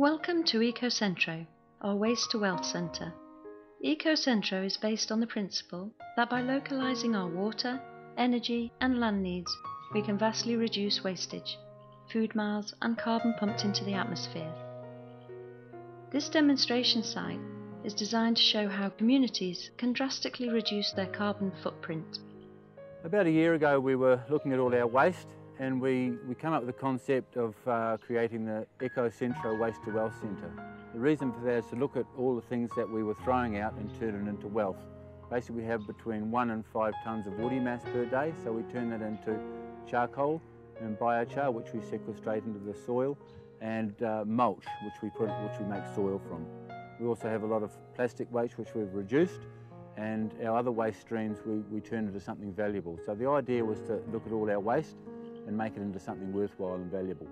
Welcome to EcoCentro, our Waste to Wealth Centre. EcoCentro is based on the principle that by localising our water, energy, and land needs, we can vastly reduce wastage, food miles, and carbon pumped into the atmosphere. This demonstration site is designed to show how communities can drastically reduce their carbon footprint. About a year ago we were looking at all our waste and we, we came up with the concept of uh, creating the EcoCentro Waste to Wealth Centre. The reason for that is to look at all the things that we were throwing out and turn it into wealth. Basically we have between one and five tonnes of woody mass per day, so we turn that into charcoal and biochar, which we sequestrate into the soil, and uh, mulch, which we, put, which we make soil from. We also have a lot of plastic waste, which we've reduced, and our other waste streams we, we turn into something valuable. So the idea was to look at all our waste and make it into something worthwhile and valuable.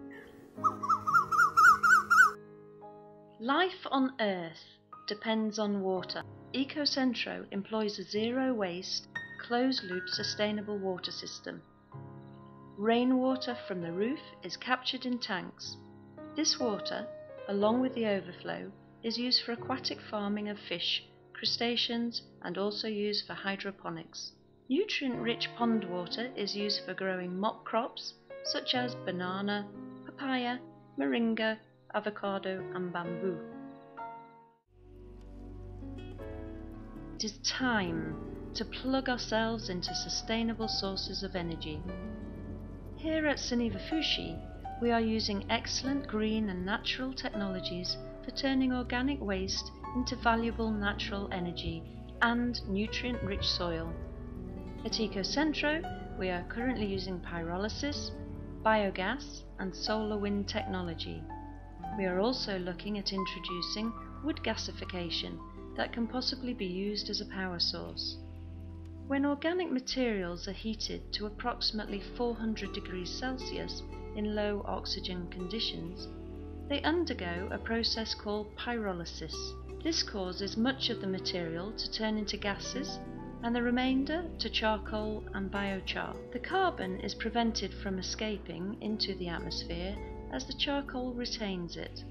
Life on Earth depends on water. EcoCentro employs a zero waste, closed loop sustainable water system. Rainwater from the roof is captured in tanks. This water, along with the overflow, is used for aquatic farming of fish, crustaceans, and also used for hydroponics. Nutrient-rich pond water is used for growing mop crops such as banana, papaya, moringa, avocado and bamboo. It is time to plug ourselves into sustainable sources of energy. Here at Soneva Fushi, we are using excellent green and natural technologies for turning organic waste into valuable natural energy and nutrient-rich soil. At EcoCentro, we are currently using pyrolysis, biogas and solar wind technology. We are also looking at introducing wood gasification that can possibly be used as a power source. When organic materials are heated to approximately 400 degrees Celsius in low oxygen conditions, they undergo a process called pyrolysis. This causes much of the material to turn into gases and the remainder to charcoal and biochar. The carbon is prevented from escaping into the atmosphere as the charcoal retains it.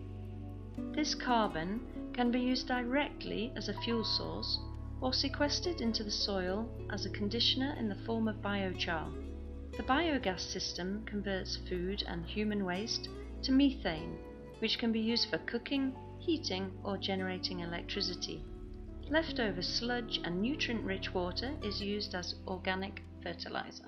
This carbon can be used directly as a fuel source or sequestered into the soil as a conditioner in the form of biochar. The biogas system converts food and human waste to methane, which can be used for cooking, heating or generating electricity. Leftover sludge and nutrient-rich water is used as organic fertilizer.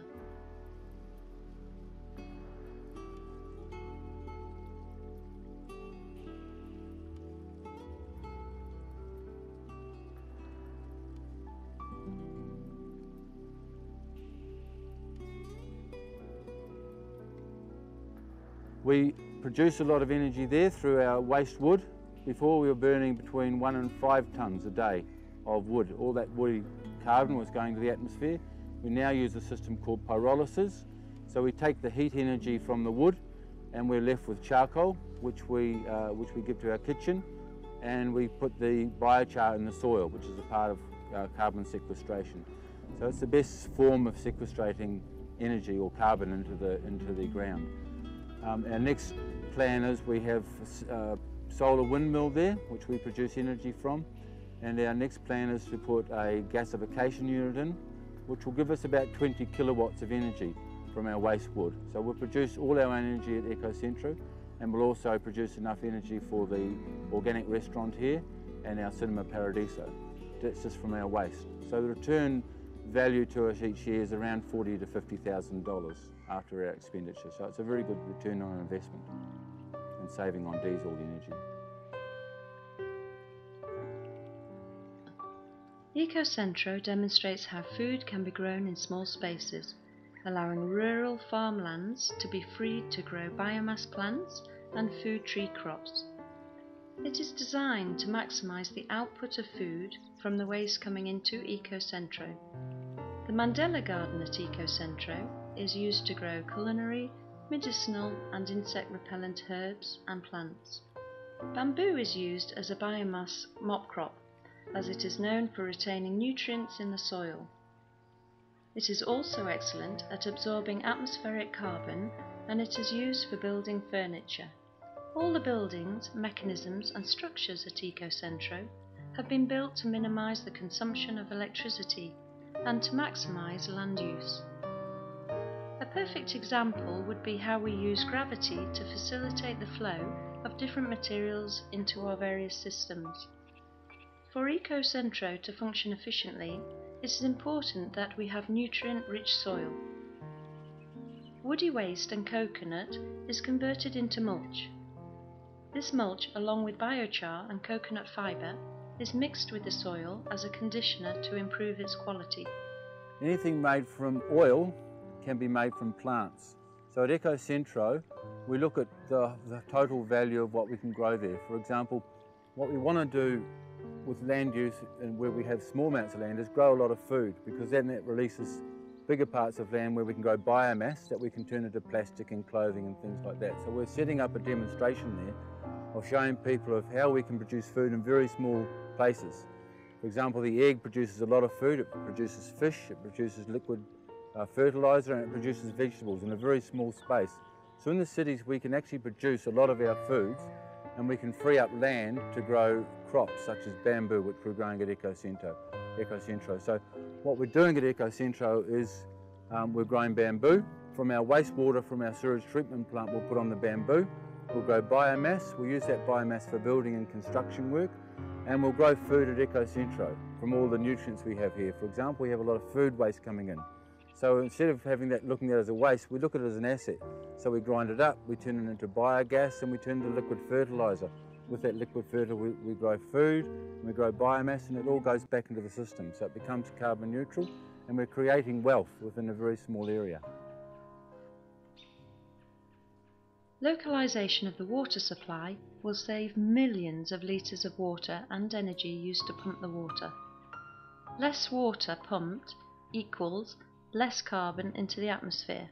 We produce a lot of energy there through our waste wood before we were burning between one and five tonnes a day of wood. All that woody carbon was going to the atmosphere. We now use a system called pyrolysis. So we take the heat energy from the wood and we're left with charcoal, which we, uh, which we give to our kitchen, and we put the biochar in the soil, which is a part of uh, carbon sequestration. So it's the best form of sequestrating energy or carbon into the, into the ground. Um, our next plan is we have uh, solar windmill there, which we produce energy from. And our next plan is to put a gasification unit in, which will give us about 20 kilowatts of energy from our waste wood. So we'll produce all our energy at EcoCentro and we'll also produce enough energy for the organic restaurant here and our Cinema Paradiso. That's just from our waste. So the return value to us each year is around forty to $50,000 after our expenditure. So it's a very good return on investment and saving on diesel energy. EcoCentro demonstrates how food can be grown in small spaces, allowing rural farmlands to be freed to grow biomass plants and food tree crops. It is designed to maximise the output of food from the waste coming into EcoCentro. The mandala garden at EcoCentro is used to grow culinary, medicinal and insect repellent herbs and plants. Bamboo is used as a biomass mop crop as it is known for retaining nutrients in the soil. It is also excellent at absorbing atmospheric carbon and it is used for building furniture. All the buildings, mechanisms, and structures at EcoCentro have been built to minimize the consumption of electricity and to maximize land use. A perfect example would be how we use gravity to facilitate the flow of different materials into our various systems. For EcoCentro to function efficiently, it is important that we have nutrient-rich soil. Woody waste and coconut is converted into mulch. This mulch, along with biochar and coconut fibre, is mixed with the soil as a conditioner to improve its quality. Anything made from oil can be made from plants. So at EcoCentro, we look at the, the total value of what we can grow there. For example, what we want to do with land use and where we have small amounts of land is grow a lot of food because then that releases bigger parts of land where we can grow biomass that we can turn into plastic and clothing and things like that. So we're setting up a demonstration there of showing people of how we can produce food in very small places. For example, the egg produces a lot of food, it produces fish, it produces liquid uh, fertiliser and it produces vegetables in a very small space. So in the cities we can actually produce a lot of our foods and we can free up land to grow crops such as bamboo which we're growing at EcoCentro. EcoCentro. So what we're doing at EcoCentro is um, we're growing bamboo. From our wastewater from our sewage treatment plant we'll put on the bamboo. We'll grow biomass, we'll use that biomass for building and construction work and we'll grow food at EcoCentro from all the nutrients we have here. For example, we have a lot of food waste coming in. So instead of having that, looking at it as a waste, we look at it as an asset. So we grind it up, we turn it into biogas, and we turn it into liquid fertiliser. With that liquid fertiliser, we, we grow food, we grow biomass, and it all goes back into the system. So it becomes carbon neutral, and we're creating wealth within a very small area. Localisation of the water supply will save millions of litres of water and energy used to pump the water. Less water pumped equals less carbon into the atmosphere.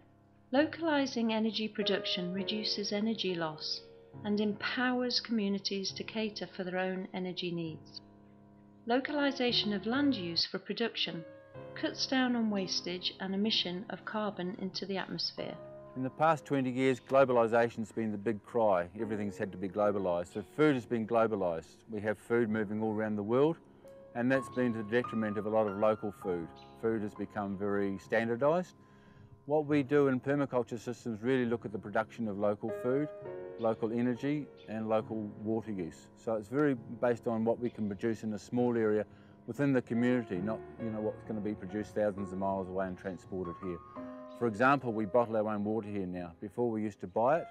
Localizing energy production reduces energy loss and empowers communities to cater for their own energy needs. Localization of land use for production cuts down on wastage and emission of carbon into the atmosphere. In the past 20 years, globalisation's been the big cry. Everything's had to be globalised. So food has been globalised. We have food moving all around the world and that's been to the detriment of a lot of local food. Food has become very standardised. What we do in permaculture systems really look at the production of local food, local energy and local water use. So it's very based on what we can produce in a small area within the community, not you know what's going to be produced thousands of miles away and transported here. For example, we bottle our own water here now. Before we used to buy it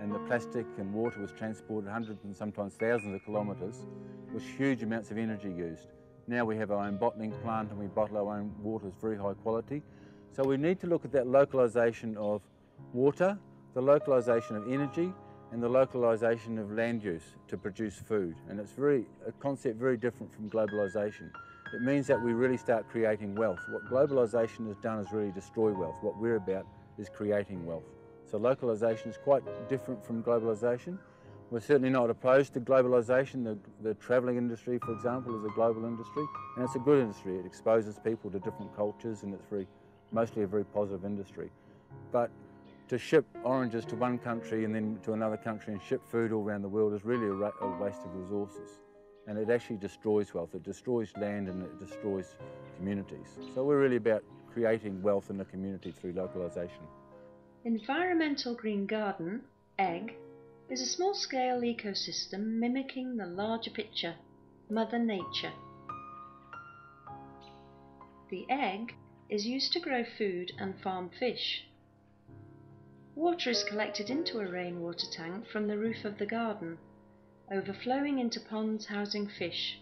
and the plastic and water was transported hundreds and sometimes thousands of kilometres with huge amounts of energy used. Now we have our own bottling plant and we bottle our own water, it's very high quality. So we need to look at that localisation of water, the localisation of energy and the localisation of land use to produce food. And it's very a concept very different from globalisation. It means that we really start creating wealth. What globalisation has done is really destroy wealth. What we're about is creating wealth. So localisation is quite different from globalisation. We're certainly not opposed to globalisation. The, the travelling industry, for example, is a global industry, and it's a good industry. It exposes people to different cultures, and it's very, mostly a very positive industry. But to ship oranges to one country and then to another country and ship food all around the world is really a, a waste of resources. And it actually destroys wealth. It destroys land and it destroys communities. So we're really about creating wealth in the community through localisation. Environmental Green Garden, EGG, is a small-scale ecosystem mimicking the larger picture, Mother Nature. The egg is used to grow food and farm fish. Water is collected into a rainwater tank from the roof of the garden, overflowing into ponds housing fish.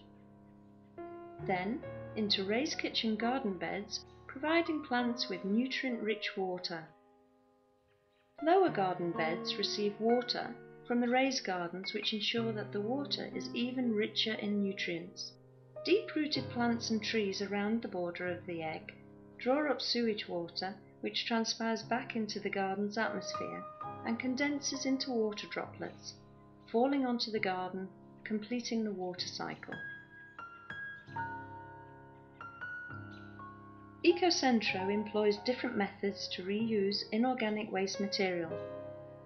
Then into raised kitchen garden beds, providing plants with nutrient-rich water. Lower garden beds receive water from the raised gardens which ensure that the water is even richer in nutrients. Deep-rooted plants and trees around the border of the egg draw up sewage water which transpires back into the garden's atmosphere and condenses into water droplets, falling onto the garden, completing the water cycle. EcoCentro employs different methods to reuse inorganic waste material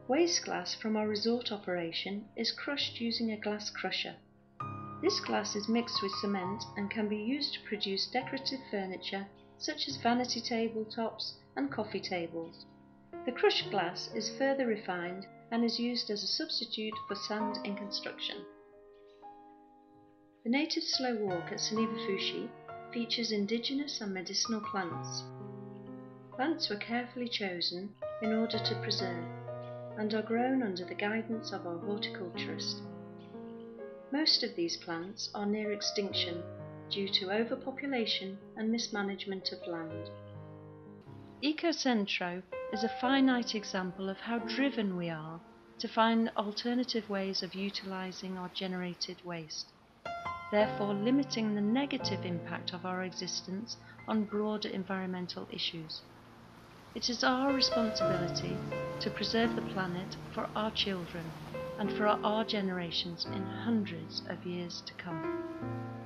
Waste glass from our resort operation is crushed using a glass crusher. This glass is mixed with cement and can be used to produce decorative furniture such as vanity tabletops and coffee tables. The crushed glass is further refined and is used as a substitute for sand in construction. The native slow walk at Soneva features indigenous and medicinal plants. Plants were carefully chosen in order to preserve and are grown under the guidance of our horticulturist. Most of these plants are near extinction due to overpopulation and mismanagement of land. Ecocentro is a finite example of how driven we are to find alternative ways of utilising our generated waste, therefore limiting the negative impact of our existence on broader environmental issues. It is our responsibility to preserve the planet for our children and for our generations in hundreds of years to come.